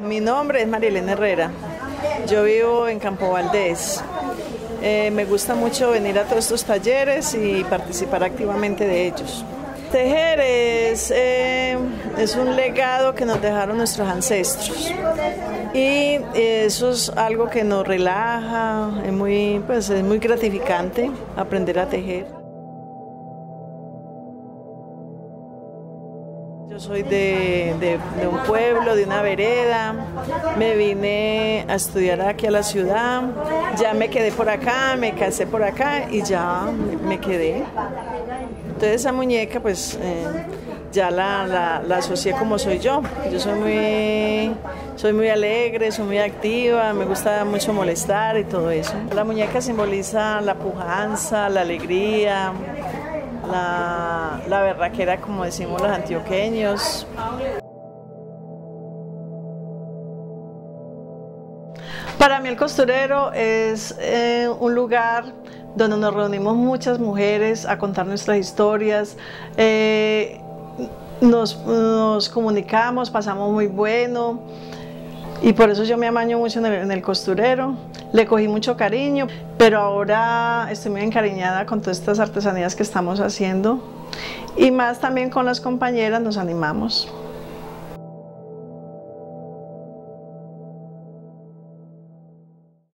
Mi nombre es Marilena Herrera. Yo vivo en Campo Valdés. Eh, me gusta mucho venir a todos estos talleres y participar activamente de ellos. Tejer es, eh, es un legado que nos dejaron nuestros ancestros y eso es algo que nos relaja, es muy, pues, es muy gratificante aprender a tejer. Yo soy de, un pueblo, de una vereda, me vine a estudiar aquí a la ciudad, ya me quedé por acá, me casé por acá y ya me, quedé. Entonces esa muñeca pues eh, ya la, la, asocié como soy yo. Yo soy muy, soy muy alegre, soy muy activa, me gusta mucho molestar y todo eso. La muñeca simboliza la pujanza, la alegría, la, la berraquera, como decimos los antioqueños. Para mí el costurero es eh, un lugar donde nos reunimos muchas mujeres a contar nuestras historias. Eh, nos, nos, comunicamos, pasamos muy bueno y por eso yo me amaño mucho en el, costurero. Le cogí mucho cariño, pero ahora estoy muy encariñada con todas estas artesanías que estamos haciendo y más también con las compañeras nos animamos.